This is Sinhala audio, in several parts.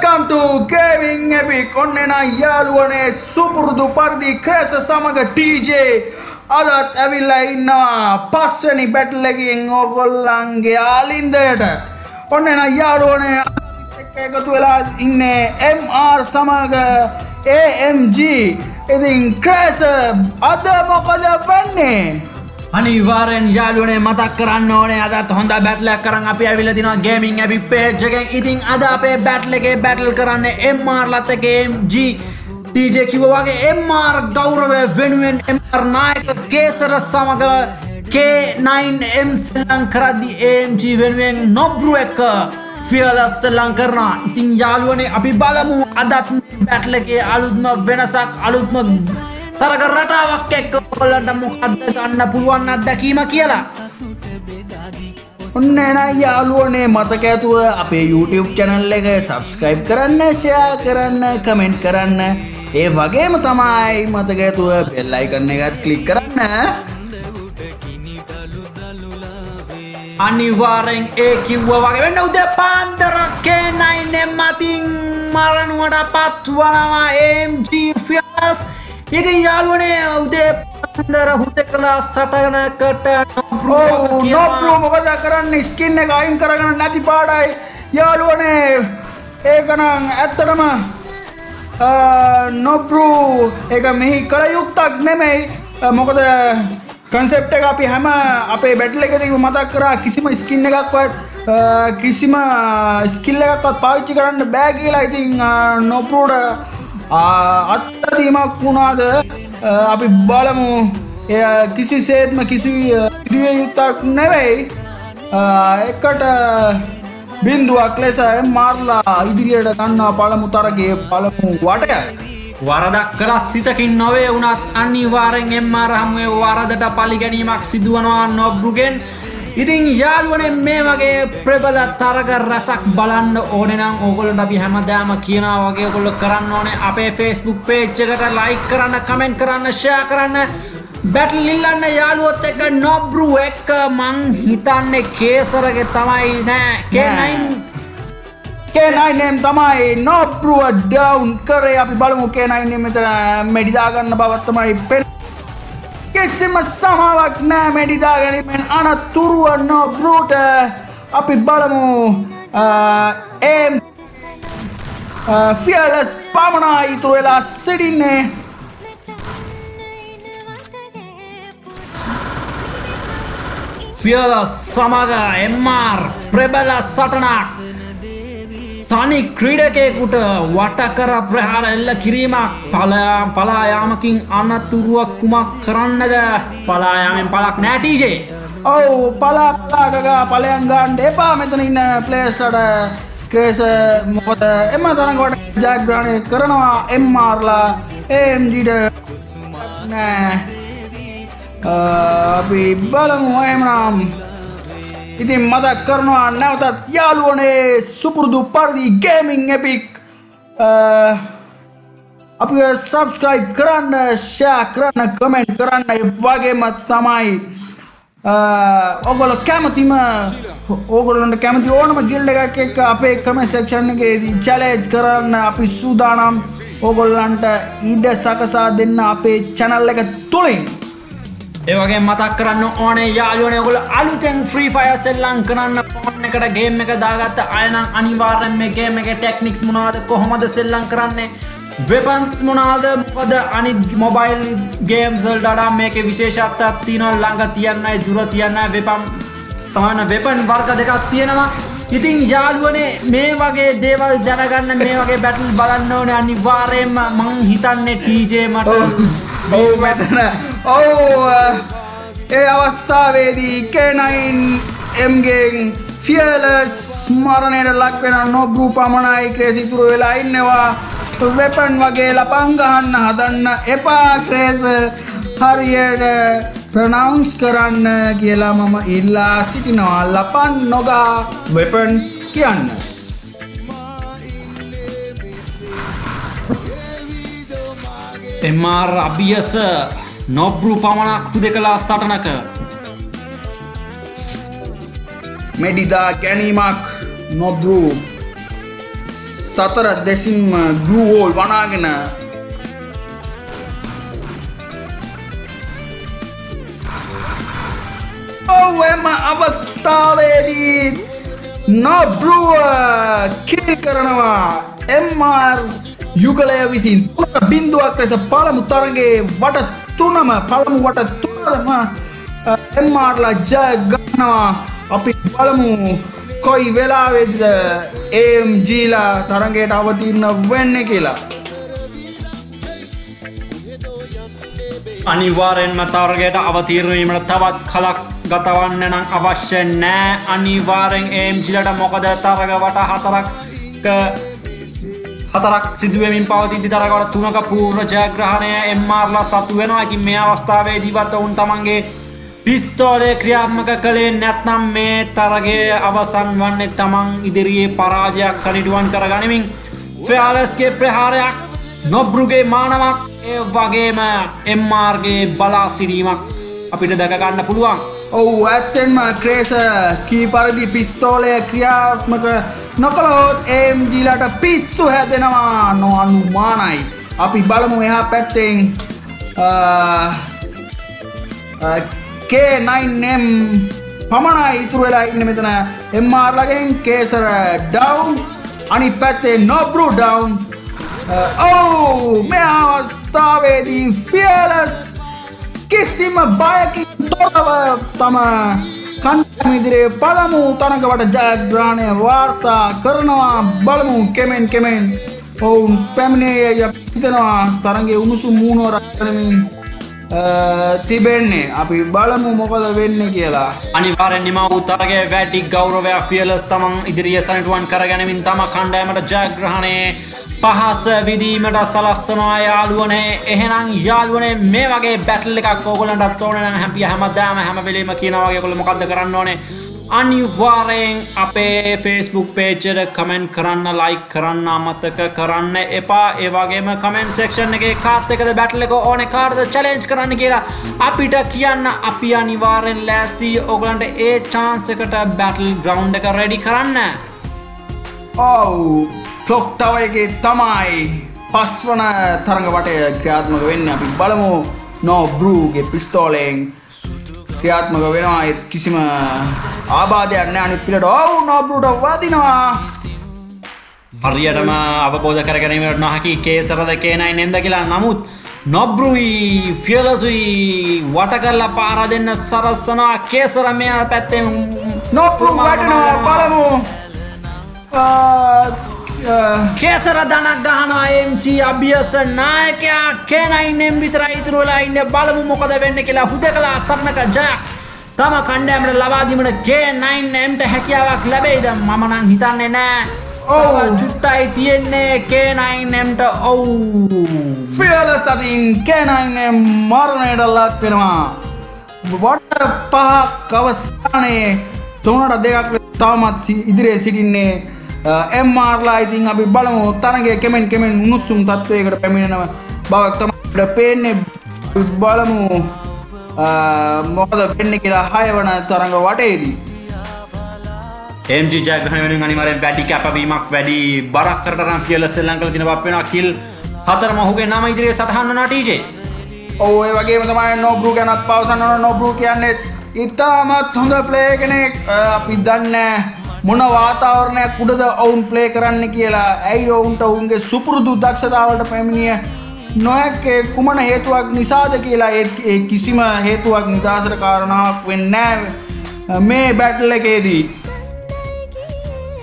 to Gaming Epic. ඔන්නෙන යාළුවනේ සුපුරුදු පරිදි ක්‍රේස සමග TJ අදත් ඇවිල්ලා ඉන්නවා. පස්වැනි බැටල් එකකින් ඕගොල්ලන්ගේ ආලින්දයට. ඔන්නෙන යාළුවනේ එක්ක එකතු වෙලා ඉන්නේ MR සමග AMG ඉතින් ක්‍රේස අද මොකද වන්නේ? අනිවාරෙන් යාලුවනේ මතක් කරන්න ඕනේ අදත් හොඳ බැටලයක් කරන්න අපි ඇවිල්ල දිනවා ගේමින් ඇපි පේජ් එකෙන්. ඉතින් අද අපේ බැටල් එකේ බැටල් කරන්න MR ලත්තකේG DJ කිව්ව වගේ MR ගෞරවය වෙනුවෙන් MR නායක කේසර සමග K9M සෙල්ලම් කරද්දි AMG වෙනුවෙන් නොබ්රු එක ෆියලස් සෙල්ලම් කරනවා. ඉතින් යාළුවනේ අපි බලමු අදත් බැටල් එකේ අලුත්ම වෙනසක් අලුත්ම තරග රටාවක් එක්ක ඔයගොල්ලන්ට මොකද්ද ගන්න පුළුවන් අත්දැකීම කියලා. ඔන්න එන යාළුවනේ මතක ඇතුව අපේ YouTube චැනල් එක සබස්ක්‍රයිබ් කරන්න ෂයා කරන්න කමෙන්ට් කරන්න. ඒ වගේම තමයි මතක ඇතුව බෙල් අයිකන් එකත් ක්ලික් කරන්න. අනිවාර්යෙන් ඒ කිව්වා වගේ වෙන්න උදේ පාන්දර K9 මතින් මරණුවට පත්වනවා AMG Fearless ඉතින් යාළුවනේ උදේ පාන්දර හුදෙකලා සටනකට නොප්‍රෝ මොකද කරන්න? ස්කින්න එක අයින් කරගන්න නැති පාඩයි. යාළුවනේ ඒකනම් ඇත්තටම නොප්‍රූ. එක මෙහි කළ යුක්තක් නෙමෙයි. මොකද කන්සෙප්ට එක අපි හැම අපේ බැටල එකති මතක් කරා කිසිම ස්කින්න එකක්වත් කිසිම ස්කිල්ල එකක්වත් පාවිච්චි කරන්න බෑ කියලා. ඉතින් නොපරෝඩ අත්තදීමක් වුණාද? අපි බලමු. එය කිසි සේත්ම කිසි ඉදිුවේ යුත්තක් නෙවෙයි එකට බින්දුවක් ලෙස මාර්ලා ඉදිරියට ගන්නා පළමු තරගේ පළමු වටය. වරදක් කලා සිතකින් නොවේ වුණත් අනිවාරෙන් එම්මා රහමුවේ වරදට පලිගැනීමක් සිදුවනවා නොබ්රුගෙන් ඉතින් යාළුවනේ මේ වගේ ප්‍රබල තරග රැසක් බලන්න ඕනෙනම් ඕගොල්ලන්ට අපි හැමදාම කියනවා වගේ ඔයගොල්ලෝ කරන්න ඕනේ. අපේ Facebook page එකට like කරන්න comment කරන්න share කරන්න. බැටල් ඉල්ලන්න යාළුවොත් එක්ක නොබ්රු එක්ක මං හිතන්නේ කේසරගේ තමයි නෑ. K9 කේනයිනම් තමයි නොප්රුව ඩවුන් කරේ. අපි බලමු කේනයින මෙතර මෙඩිදාගන්න බවත්තමයි පෙල් කිසිම සමාවක් නෑ මෙඩිදා ගැනීමෙන් අනතුරුව නොබ්‍රූට අපි බලමු ඒම් ෆියලස් පමණා ඉතුරු වෙලා සිටින්නේ. ෆියල සමග එම්මාර් ප්‍රබල සටනක්. තනි ක්‍රීඩකයෙකුට වටකර ප්‍රහාර එල්ල කිරීමක් පලයා පලායාමකින් අනතුරුවක් කුමක් කරන්නද? පලායාමෙන් පලක් නෑටීජේ ඔවු පලා පලාගගා පලයන් ගාන්ඩ එපා. මෙතන ඉන්න පලේස්ලට ක්‍රේස මොකොද එම තරකොට ජයග්‍රාණය කරනවා එම්මාර්ලා ඒම්ජිට නෑ. අපි බලමු එහෙමනම් ඉතින් මතක් කරනවා නැවතත් යාළුවනේ සුපුරුදු පරිදි ගේමිං එපික් අපි සබස්ක්‍රයිබ් කරන්න ෂයා කරන්න කමෙන්ට් කරන්න වගේම තමයි ඔගොල කැමතිම ඕගොලන්ට කැමති ඕනම ගිල්ඩ එකක් එක් අපේ කමෙන්ට් සෙක්ෂන් එකේදී චැලෙන්ජ් කරන්න අපි සූදානම්. ඕගොල්ලන්ට ඉඩ සකසා දෙන්න අපේ channel එක තුලින්. ඒවගේ මතක් කරන්න ඕනේ යාලුවන ගොල අලුතෙන් ෆ්‍රී ෆය සෙල්ලං කරන්න පොන්න එකට ගේම් එක දාගත්ත අයනම් අනිවාර්යෙන් මේ ගේම් එක ටෙක්නික්ස් මොනාද කොහොමද සෙල්ලං කරන්නේ? වෙපන්ස් මොනාද මොකද? අනිත් මොබයිල් ගේම්සල් ඩඩා මේක විශේෂත්වයක් තියෙනවා. ළඟ තියන්නයි දුර තියන්න වෙපම් සමන වෙපන් වර්ග දෙකක් තියෙනවා. ඉතින් යාළුවනේ මේ වගේ දේවල් දැනගන්න මේ වගේ බැටල් බලන්න ඕනේ. අනිවාර්යෙන්ම මං හිතන්නේ ටීජේ මට. ඔවු මෙතන. ඔවු ඒ අවස්ථාවේදී කේනයින් එම්ගෙන් ෆියලස් මරණයට ලක්වෙන නොබ්‍රූ පමණයි ක්‍රේසිතුරු වෙලා ඉන්නවා. වෙපන් වගේ ලපංගහන්න හදන්න එපා ක්‍රේස. හරියට ප්‍රනවන්ස් කරන්න කියලා මම ඉල්ලා සිටිනවා. ලපන් නොගා වෙපන් කියන්න. එම්මාර් අභියස නොබ්රු පමණක් හුද කලා සටනක. මෙඩිදා ගැනීමක් නොබ්‍රූ සතර දෙසින්ම ගූවෝල් වනාගෙන ඔව් එම අවස්ථාවේදී නොබ්රුව කිල් කරනවා එම්මාර් යුගලය විසින් තුන බින්දුවක් ලෙස පළමු තරගේ වට තුනම පළමු වට තුනම එම්මාර්ලා ජය ගන්නවා. අපි බලමු කොයි වෙලාවෙද ඒම් ජීලා තරගයට අවතිරන්න වෙන්න කියලා. අනිවාරෙන්ම තරගයට අවතීරණීමට තවත් කලක් ගතවන්න නම් අවශ්‍ය නෑ. අනිවාරෙන් ඒම්ජිලට මොකද තරගවට හතරක් හතරක් සිදුවමින් පවතිදි තරගවට තුනක පූර්ණ ජයග්‍රහණය එම්මාර්ලා සතු වෙනවා. ඇති මේ අවස්ථාවේ දිවත් ඔවුන් තමන්ගේ පිස්තෝලය ක්‍රියාත්මක කළේ නැත්නම් මේ තරගේ අවසන් වන්නේ තමන් ඉදිරියේ පරාජයක් සනිටුවන් කර ගනිමින් ෆයාලස්ගේ ප්‍රහාරයක් නොබ්රුගේ මානවක් ඒ වගේම එම්මාර්ගේ බලා සිරීමක් අපිට දැකගන්න පුළුවන්. ඔවු ඇත්තෙන්ම ක්‍රේස කී පරිදි පිස්තෝලය ක්‍රියාත්මක නොකළහොත් ඒම්ජීලට පිස්සු හැදෙනවා නො අනුමානයි අපි බලමු එහා පැත්තෙන් K9M පමණයි ඉතුරු වෙලා ඉන්න මෙතන. එම්මාර්ලගෙන් කේසර ඩවුන් අනි පැත්තේ නොබරු ඩවුන් ඔවු මේ අවස්ථාවේදී ෆියලස් කිසිම බයකින් තොරව තම කණ්ඩායම ඉදිරියේ පළමු තරඟවට ජයග්‍රහණය වාර්තා කරනවා බලමු කෙමෙන් කෙමෙන්. ඔවුන් පැමිණේ හිතනවා තරගේ උණුසුම් මූුණුව රක්කරමින් තිබෙන්නේ. අපි බලමු මොකද වෙන්න කියලා. අනිවාරෙන් නිම උත්තරගේ වැඩි ගෞරවයක් ෆියලස් තමන් ඉදිරිය සනිටුවන් කරගැනමින් තම කණ්ඩෑමට ජයග්‍රහණයේ පහස විදීමට සලස්සනවා යාළුවනේ එහෙනම් යාළුවනේ මේ වගේ බැටල් එකක් ඕගොල්ලන්ටත් ඕනේ නම් හැපිය හැමදාම හැම වෙලේම කියනවා වගේ ඔයගොල්ලෝ මොකද්ද කරන්න ඕනේ? අනිවාර්යෙන් අපේ ෆේස්බුක් පේජ්ජට කමෙන්ට් කරන්න ලයික් කරන්න අමතක කරන්න. එපා. ඒ වගේම කමෙන්ට් සෙක්ෂන් එකේ කාත් එකද බැටල් එක ඕනේ? කාටද චැලෙන්ජ් කරන්න කියලා අපිට කියන්න අපි අනිවාර්යෙන් ලෑස්ති. ඔයගලන්ට ඒ chance එකට බැටල් ග්‍රවුන්ඩ් එක රෙඩි කරන්න. ඔව්. එකේ තමයි පස්වන තරඟ වටය ක්‍රියාත්මක වෙන්න. අපි බලමු නෝ බ්‍රූගේ පිස්තෝලෙන් ක්‍රියාත්මක වෙනවා. ඒත් කිසිම ආබාධයක් නෑ අනිත් පිළට ඔව් නොබ්රුට වදිනවා. හරියටම අවබෝධ කරගැනීමට නොහැකි කේසරද කේනයි නෙන්ද කියලා. නමුත් නොබ්රුයි ෆියලසුයි වට කරලා පාර දෙන්න සරස්සනවා. කේසර මෙයා පැත්තෙන් නොප්රු වැටනවා. බලමු කේසර දනක් ගහනවා එම්චි අභියස නායකයා. කේනයින්නෙන් විතර ඉතුරුවලා ඉන්න. බලමු මොකද වෙන්න කියලා. හුද කලා සරණක ජයක් තම කණ්ඩෑමට ලබාදීමට කේ9ම්ට හැකියාවක් ලැබෙයිද? මම නං හිතන්නේ නෑ. ඔව. චුට්ටයි තියෙන්නේ කේ9ම්ට ඔවු. ෆියල සතින් කේනයින් මරණයට ලත් වෙනවා. වට පහක් අවස්ථානයේ තුනට දෙකක් තවමත් ඉදිරියේ සිටින්නේ එම්මාර්ලා ඉතින් අපි බලමු තරගේ කෙමෙන් කෙමෙන් උණුස්සුම් තත්ත්වයකට පැමිණෙනව බවක් තමට පේන්නේ. බලමු මොකද වෙන්න කියලා හයවන තරඟ වටේදී. එම්ජි ජයග්‍රහණ වෙනුවෙන් අනිවාර්යෙන් වැඩි කැපවීමක් වැඩි බරක් කරටනම් ෆියල සෙල්ලම් කළ දින බප් වෙනවා. කිල් හතර මොහුගේ නම ඉදිරියේ සටහන් වුණා ටීජේ ඔව් ඒ වගේම තමයි නොබ්රු ගැනත් පවසන්න ඕන. නොබ්රු කියන්නේ ඉතාමත් හොඳ ප්ලේ කෙනෙක්. අපි දන්නේ මොන වාතාවරණයක් උඩද ඔවුන් ප්ලේ කරන්න කියලා. ඇයි ඔවුන්ට ඔවුන්ගේ සුපුරුදු දක්ෂතාවට පැමිණිය නොහැක් කුමන හේතුවක් නිසාද කියලා ඒ කිසිම හේතුවක් නිදහසට කාරණාවක් වෙන්නෑ මේ බැට්ල එකේදී.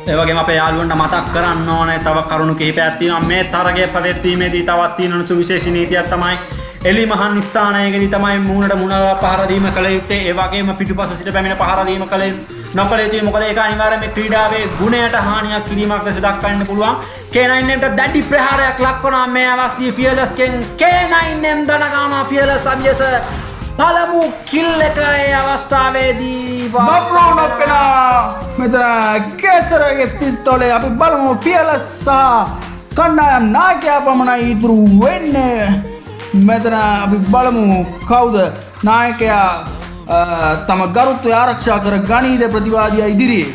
ඒවගේ අප යාලුවන්ට මතක් කරන්න ඕන තව කරුණු කිහිපයක් තියෙනවා. මේ තරගේ පැවැත්වීමේදී තවත් තියෙන සුවිශේෂ නීතියක් තමයි එලි මහන් ස්ථානයකදී තමයි මූණට මුණලා පහර දීම කළ යුත්තේ. ඒ වගේම පිටුපස සිට පැමිණ පහර දීම කළ නොකළ යුතුයි මොකද ඒක අනිවාර්යයෙන්ම ක්‍රීඩාවේ ගුණයට හානියක් කිරීමක් ලෙස දක්වන්න පුළුවන්. K9ට දැඩි ප්‍රහාරයක් ලක්වනවා මේ අවස්ථාවේ ෆියර්ලස්ගෙන් K9M දන ගන්නවා ෆියර්ලස් අභියස පළමු කිල් එක ඒ අවස්ථාවේදී බබ්‍රෝනොත් වෙනවා මෙතන කේසරගේ පිස්තෝලේ අපි බලමු ෆියර්ලස් සහ කණ්ඩායම් නායකයා පමණයි ඉතුරු වෙන්නේ. මෙතන අපි බලමු කවුද නායකයා තම ගරුත්වය ආරක්ෂා කර ගනීද ප්‍රතිවාදය ඉදිරියේ?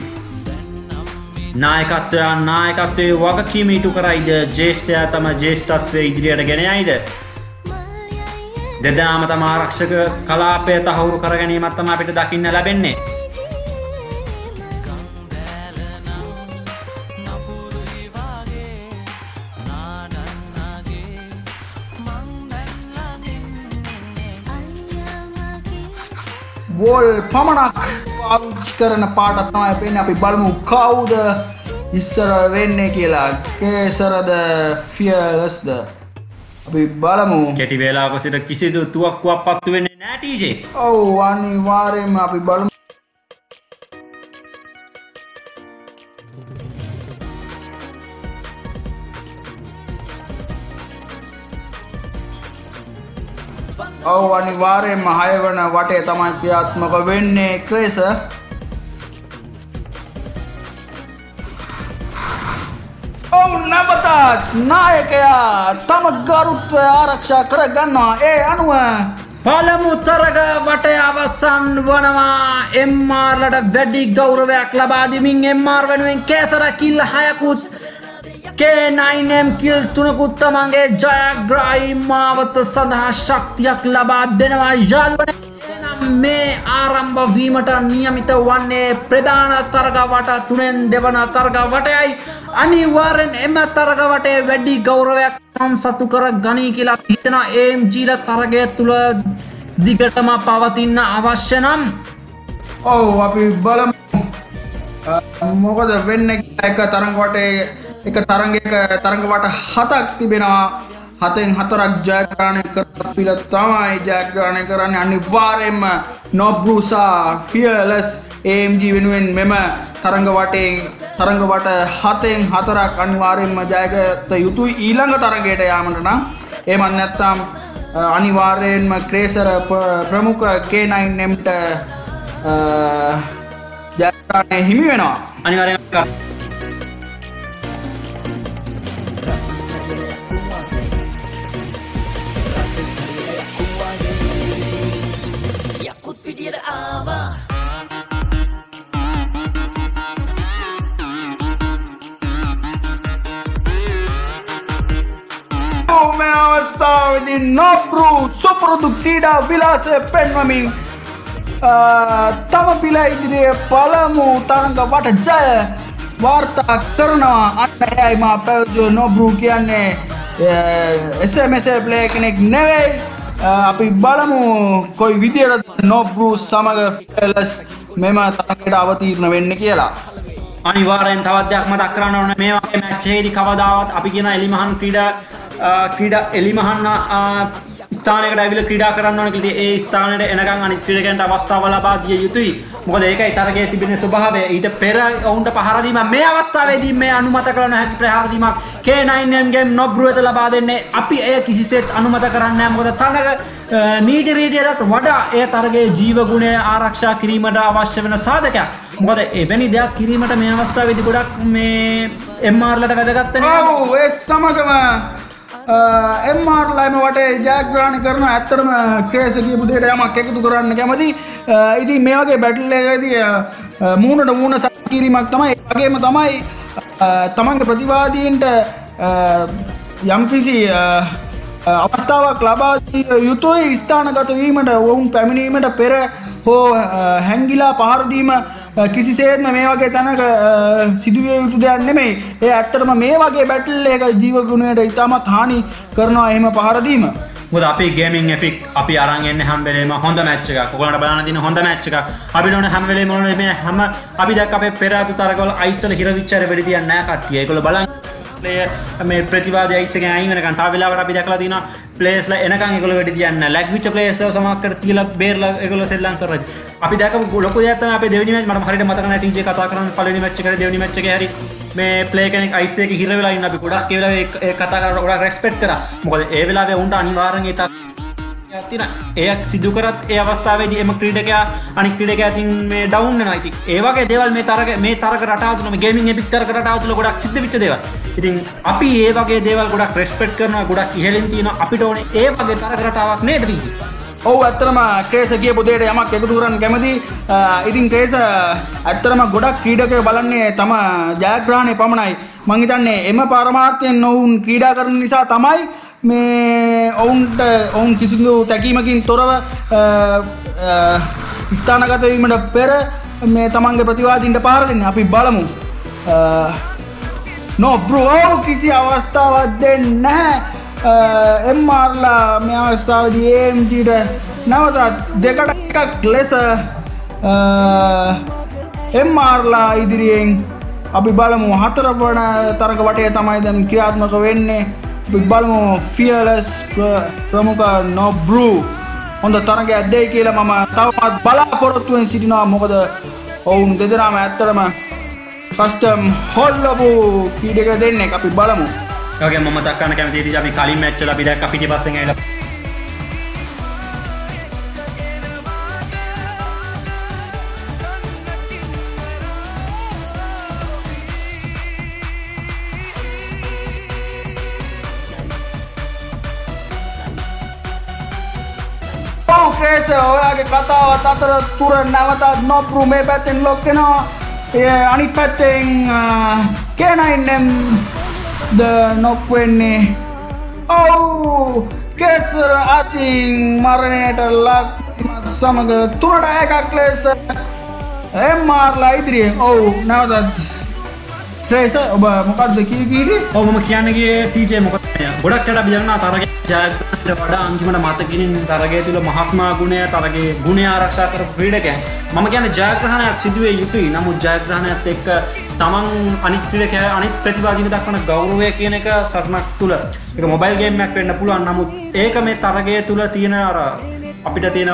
නායකත්වයා නායකත්වය වගකීම ඉටු කරයිද? ජේෂ්ඨයා තම ජේෂ්ඨත්වය ඉදිරියට ගෙන යයිද? දෙදනාම තම ආරක්ෂක කලාපය තහවුරු කර ගැනීමත් තම අපිට දකින්න ලැබෙන්නේ. වෝල් පමණක් පාවිච්චි කරන පාටත් තමයි පෙන්නේ. අපි බලමු කවුද ඉස්සර වෙන්නේ කියලා. කේසරද ෆියලස්ද අපි බලමු. කෙටි වේලාවක සිට කිසිදු තුවක්කුවක් පත්තු වෙන්නේ නෑ ටීජේ ඔව් අනිවාර්යෙන්ම අපි බලමු ඔව් අනිවාර්යෙන්ම හයවන වටේ තමයි ක්‍රියාත්මක වෙන්නේ. ක්‍රේස? ඔව් නැවතත් නායකයා තම ගරුත්වය ආරක්ෂා කරගන්නවා. ඒ අනුව පළමු තරග වටය අවසන් වනවා. එම්මාර්ලට වැඩි ගෞරවයක් ලබාදිමින් එම්මාර් වෙනුවෙන් කේසර කිල් හයකුත් K9M කිල් තුනකුත් තමන්ගේ ජයග්‍රාහි මාවත සඳහා ශක්තියක් ලබා දෙනවා. යාළුවනේ එනම් මේ ආරම්භ වීමට නියමිත වන්නේ ප්‍රධාන තරග වට තුනෙන් දෙවන තරග වටයයි අනිවාර්යෙන් එම තරග වටේ වැඩි ගෞරවයක් නම් සතු කර ගනී කියලා හිතන AMG ල තරගය තුළ දිගටම පවතින්න අවශ්‍ය නම් ඔව් අපි බලමු. අ, මොකද වෙන්න කියලා එක තරඟ වටේ එක තරඟයක තරඟ වට හතක් තිබෙනවා. හතෙන් හතරක් ජයග්‍රහණය කරපිල තමයි ජයග්‍රහණය කරන්න. අනිවාර්යෙන්ම නොබ්රුසා ෆියලස් AMG වෙනුවෙන් මෙම තරඟ වටේ තරඟ වට හතෙන් හතරක් අනිවාර්යෙන්ම ජයගත යුතුයි ඊළඟ තරගයට යාමට නම්. එමත් නැත්තම් අ, අනිවාර්යෙන්ම ක්‍රේසර ප්‍ර- ප්‍රමුඛ K9ම්ට ජයග්‍රහණය හිමි වෙනවා. අනිවාර්යෙන් අවස්ථාවදී නොප්රු සුපුරුදු ක්‍රීඩා විලාසය පෙන්වමින් අ, තම පිල ඉදිරියේ පළමු තරඟ වට ජය වාර්තා කරනවා. අන්න එයයි මා පැවජෝ නොබ්රු කියන්නේ. එසේ මෙසේ ප්ලේ කෙනෙක් නෙවෙයි. අ, අපි බලමු කොයි විදියට නොබ්රු සමග ෆෙලස් මෙම තරඟයට අවතීර්ණ වෙන්න කියලා. අනිවාර්යෙන් තවත් දෙයක් මතක් කරන්න ඕන. මේ වගේ මැච් එකේදී කවදාවත් අපි කියන එලිමහන් ක්‍රීඩා අ, ක්‍රීඩා එලිමහන් අ, ස්ථානයකට ඇවිල්ලා ක්‍රීඩා කරන්න ඕන කියලා ඒ ස්ථානයට එනකන් අනිත් ක්‍රීඩකයන්ට අවස්ථාව ලබා දිය යුතුයි. මොකද ඒකයි තරගයේ තිබෙන ස්වභාවය. ඊට පෙර ඔවුන්ට පහර දීම මේ අවස්ථාවේදී මේ අනුමත කළ නොහැකි ප්‍රහාර දීමක් K9M ගේම් නොබ්රු වෙත ලබා දෙන්නේ අපි එය කිසිසේත් අනුමත කරන්නේ නැහැ. මොකද තරග අ, නීති රීතියට වඩා ඒ තරගයේ ජීව ගුණය ආරක්ෂා කිරීමට අවශ්‍ය වෙන සාධකයක්. මොකද එවැනි දෙයක් කිරීමට මේ අවස්ථාවේදී ගොඩක් මේ MR ලට වැදගත් වෙනවා. ඔව් ඒ සමගම එම්මාර්ලයිම වටේ ජයග්‍රහණ කරන ඇත්තටම ක්‍රේස කියපු දෙයට යමක් එකතු කරන්න කැමති. අ, ඉතින් මේ වගේ බැටල් එකදී අ, අ, මූණට මූණ සකිරීමක් තමයි ඒ වගේම තමයි අ, තමන්ගේ ප්‍රතිවාදීන්ට අ, යම්කිසි අ, අ, අවස්ථාවක් ලබා දිය යුතුයි ස්ථානගත වීමට ඔවුන් පැමිණීමට පෙර හෝ අ, හැංගිලා පහරදීම අ, කිසිසේත්ම මේ වගේ තැනක අ, සිදුවිය යුතු දෙයක් නෙමෙයි ඒ ඇත්තටම මේ වගේ බැටල් එක ජීවගුණයට ඉතාමත් හානි කරනවා එහෙම පහරදීම මොකද අපි ගේමින් එපික් අපි අරන් එන්නේ හැම වෙලේම හොඳ මැච් එකක්. ඔයගොල්ලන්ට බලන්න දින හොඳ මැච් එකක්. අපිට ඕන හැම වෙලේම ඕනේ මේ හැම අපි දැක්ක අපේ පෙර අතු තරගවල අයිස් වල හිරවිච්ච අර වෙඩි තියන්නේ නැහැ කට්ටිය. ඒගොල්ලෝ බලන් player මේ ප්‍රතිවාදී අයිස් එකෙන් අයින් වෙනකන් තව වෙලාවකට අපි දැකලා තියෙනවා ප්ලේයර්ස්ලා එනකන් ඒගොල්ලෝ වෙඩි තියන්නේ නැහැ. ලැග් විච්ච ප්ලේයර්ස්ලා සමහර කර තියලා බේරලා ඒගොල්ලෝ සෙල්ලම් කරලා. අපි දැකපු ලොකු දෙයක් තමයි අපේ දෙවෙනි මැච් මට හරියට මතක නැහැ ටීජේ කතා කරන්නේ පළවෙනි මැච් එකේ දෙවෙනි මැච් එකේ හරි මේ ප්ලේ කෙනෙක් අයිස් එකේ හිර වෙලා ඉන්න අපි ගොඩක් ඒ වෙලාවේ ඒ- ඒ කතා කරලා ගොඩක් රෙස්පෙක්ට් කරා. මොකද ඒ වෙලාවේ උන්ට අනිවාර්යෙන් ඒ තා- තින එය සිදු කරත් ඒ අවස්ථාවේදී එම ක්‍රීඩකයා අනික් ක්‍රීඩකයා ඉතින් මේ ඩවුන් වෙනවා. ඉතින් ඒ වගේ දේවල් මේ තරග මේ තරග රටාව තුළ මේ ගේමින් එපික් තරග රටාව තුළ ගොඩක් සිද්ධ වෙච්ච දේවල්. ඉතින් අපි ඒ වගේ දේවල් ගොඩක් රෙස්පෙක්ට් කරනවා ගොඩක් ඉහළින් තියෙනවා. අපිට ඕනේ ඒ වගේ තරග රටාවක් නේද ටීජේ? ඔවු ඇත්තරම ක්‍රේස කියපු දේට යමක් එකතු කරන්න කැමති. අ, ඉතින් ක්‍රේස ඇත්තරම ගොඩක් ක්‍රීඩකය බලන්නේ තම ජයග්‍රහණය පමණයි. මංහිතන්නේ එම පරමාර්ථයෙන් ඔවුන් ක්‍රීඩා කරන නිසා තමයි මේ ඔවුන්ට ඔවුන් කිසිදු තැකීමකින් තොරව අ, අ, ස්ථානගතවීමට පෙර මේ තමන්ගේ ප්‍රතිවාදීන්ට පාරදන්න අපි බලමු. අ, නොබ්‍රෝ කිසි අවස්ථාවක් දෙන්න එම්මාර්ලා මේ අවස්ථාවදී ඒම්ජීට නවතත් දෙකට එකක් ලෙස එම්මාර්ලා ඉදිරියෙන් අපි බලමු. හතර වන තරක වටේ තමයි දැම් ක්‍රියාත්මක වෙන්නේ. අපි බලමු ෆියලස් ප්‍රමුඛ නොබ්‍රූ හොඳ තරග ඇදේ කියලා මම තවමත් බලාපොරොත්තුවෙන් සිටිනවා. මොකද ඔවුන් දෙදෙනම ඇත්තරම කස්ටම් හොල්ලපු පීඩක දෙන්න අපි බලමු. ඔගේ ම දක්කන්න කැමති අපි කලින් මච්චල අපි දැක් පිටි පස්සෙන් ඇල ඔව් ක්‍රේස ඔයාගේ කතාවත් අතර තුර නැවතත් නොපරු මේ පැත්තෙන් ලොක්කෙනවා ඒ අනි පැත්තෙන් කේනයින්නම් ද නොක්වෙන්නේ ඔව් කෙසර අතින් මරණයට ලක් සමඟ තුනට එකක් ලෙස එම්මාර්ලා ඉදිරියෙන්. ඔවු නැවතත්. ක්‍රේස ඔබ මොකක්ද කීකීට ඔවම කියන්නගේ ටීචේ මොක ගොඩක්ට බියන්න තරග ජයග්‍රහණයට වඩා අන්තිමට මතකිරින් තරගේ තුළ මහත්මා ගුණය තරගේ ගුණ ආරක්ෂා කර ක්‍රීඩක මම කියන ජයග්‍රහණයක් සිදුවේ යුතුයි. නමුත් ජයග්‍රහණයත් එක්ක තමන් අනිත්‍රක අනිත් ප්‍රතිවාදින දක්වන ගෞරවය කියන එක සරණක් තුළ එක මොබයිල් ගේමයක් වෙන්න පුළුවන්. නමුත් ඒක මේ තරගය තුළ තියෙන අර අපිට තියෙන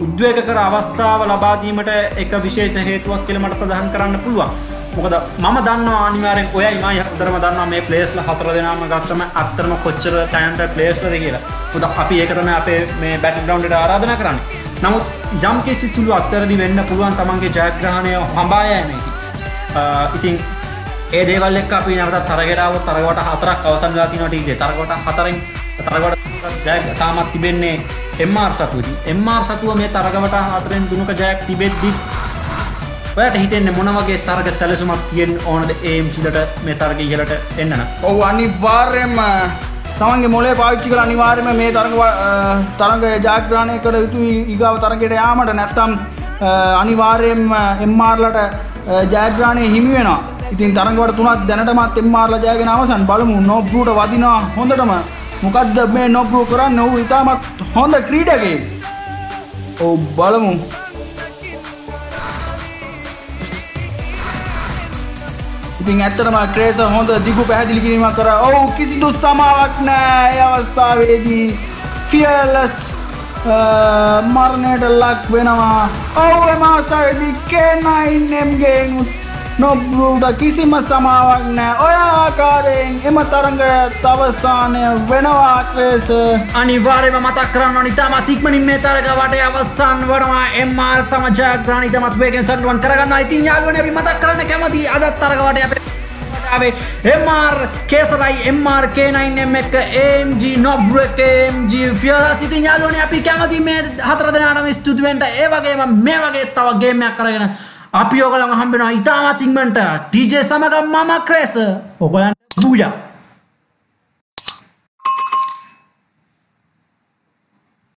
උද්වේග කර අවස්ථාව ලබාදීමට එක විශේෂ හේතුවක් කියලමට සඳහන් කරන්න පුළුවන්. මොකද මම දන්න අනිවාරෙන් ඔයයි මයි හදරම දන්න මේ පලේස්ල හතර දෙනාම ගත්තම අත්තරම කොච්චර තැන්ට පලේස්ලද කියලා. උද අපි ඒකතම අපේ මේ බැටි ග්‍රවන්්ට ආරාධන කරන්න. නමුත් යම් කිසි සුළු අත්තරදි වෙන්න පුළුවන් තමන්ගේ ජයග්‍රහණය හම්බායනකි ඉතින් ඒ දේවල් එක් අපි නවට තරගෙරාව තරවට හතරක් අවසන් ගතිනට තරකොට හතරෙන් තරගට ජය තාමත් තිබෙන්නේ එම්මාර් සතුති එම්මාර් සතුව මේ තරගවට හතරෙන් දුනක ජයක් තිබෙද්දිත් ඔයට හිතෙන්නේ මොන වගේ තරග සැලසුමක් තියෙන් ඕනද ඒම්චිලට මේ තරග ඉහලට එන්නන ඔවු අනිවාර්යයෙන්ම තමන්ගේ මොලේ පාවිච්චි කළ. අනිවාර්යම මේ තරග තරග ජාග්‍රාණය කළ යුතු ඉගාව තරගයට යාමට නැත්තම් අනිවාර්යයෙන්ම එම්මාර්ලට ජයග්‍රාණය හිමි වෙනවා. ඉතින් තරගවට තුනත් දැනටමත් එම්මාර්ල ජයගෙන අවසන්. බලමු නොබ්රුට වදිනවා හොඳටම. මොකක්ද මේ නොබ්රු කරන්න? ඔහු ඉතාමත් හොඳ ක්‍රීඩගේ ඔවු බලමු. ඉතින් ඇත්තටම ක්‍රේස හොඳ දිගු පැහැදිලි කිරීමක් කර. ඔවු කිසිදු සමාවක් නෑ ඒ අවස්ථාවේදී. ෆියලස් මරණයට ලක් වෙනවා. ඔවු එම අවස්ථාවේදී කේනයින්ම්ගෙන් නොබ්ලූට කිසිම සමාවක් නෑ. ඔය ආකාරයෙන් එම තරඟ තවසානය වෙනවා ක්‍රේස අනිවාර්යම මතක් කරන්න නිතාමත් ඉක්මනින් මේ තරගවට අවසන් වනවා. එම්මාර් තම ජයග්‍රහණි තමත් වේගෙන් සටුවන් කරගන්න ඉතින් යාළුවනේ අපි මතක් කරන්න කැමති අදත් තරගවට අපේ ආවේ MR කේසරයි MR K9M එක AMG නොබ්රු එක AMG ෆියලා සිතින් යාළුවනේ අපි කැමති මේ හතර දෙනාටම ස්තුති වෙන්න ඒ වගේම මේ වගේ තව ගේම් එකක් කරගෙන අපි ඔයගලන් හම්බෙනවා ඉතාමත් ඉක්මනට. TJ සමග මම ක්‍රේස. ඔයගලන්ට බූජා